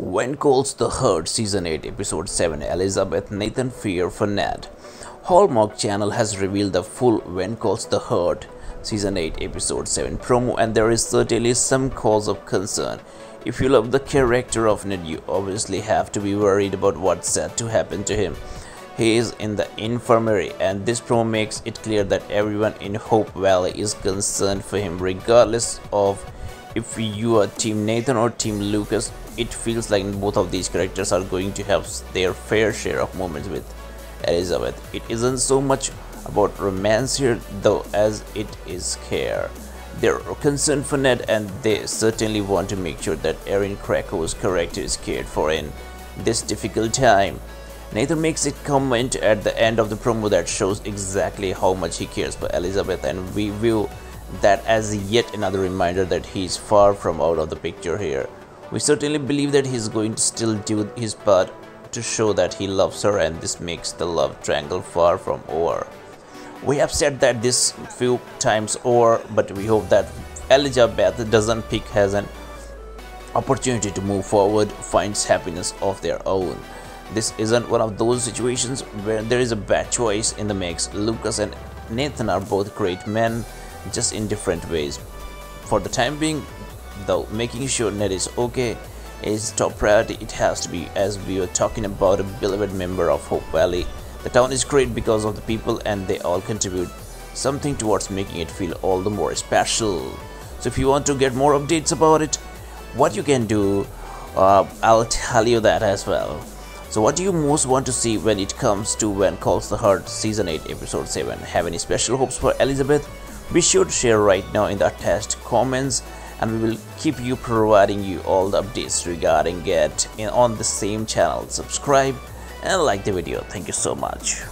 When Calls the Heart Season 8 Episode 7 Elizabeth Nathan Fear for Ned Hallmark Channel has revealed the full When Calls the Heart Season 8 Episode 7 promo and there is certainly some cause of concern. If you love the character of Ned you obviously have to be worried about what's said to happen to him. He is in the infirmary and this promo makes it clear that everyone in Hope Valley is concerned for him regardless of if you are team Nathan or team Lucas it feels like both of these characters are going to have their fair share of moments with Elizabeth. It isn't so much about romance here though as it is care. They're concerned for Ned and they certainly want to make sure that Erin Krakow's character is cared for in this difficult time. Nathan makes a comment at the end of the promo that shows exactly how much he cares for Elizabeth and we view that as yet another reminder that he is far from out of the picture here. We certainly believe that he's going to still do his part to show that he loves her and this makes the love triangle far from over. We have said that this few times over but we hope that Elizabeth doesn't pick has an opportunity to move forward finds happiness of their own. This isn't one of those situations where there is a bad choice in the mix. Lucas and Nathan are both great men just in different ways. For the time being, though making sure Ned is okay is top priority it has to be as we were talking about a beloved member of Hope Valley. The town is great because of the people and they all contribute something towards making it feel all the more special. So if you want to get more updates about it, what you can do, uh, I'll tell you that as well. So what do you most want to see when it comes to When Calls the Heart Season 8 Episode 7? Have any special hopes for Elizabeth? Be sure to share right now in the attached comments and we will keep you providing you all the updates regarding it on the same channel subscribe and like the video thank you so much